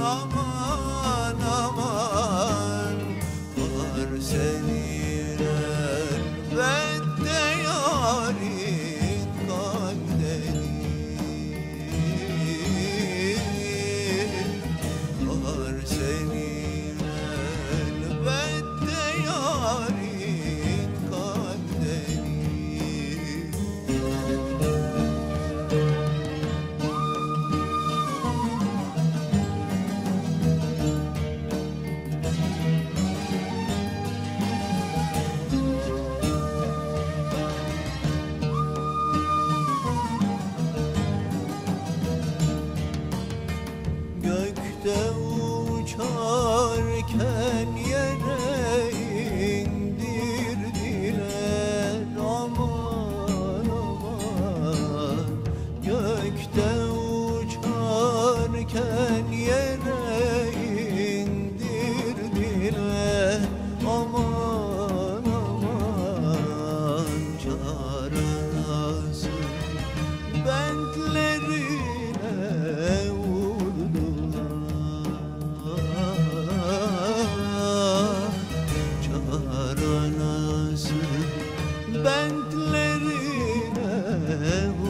Oh. 而我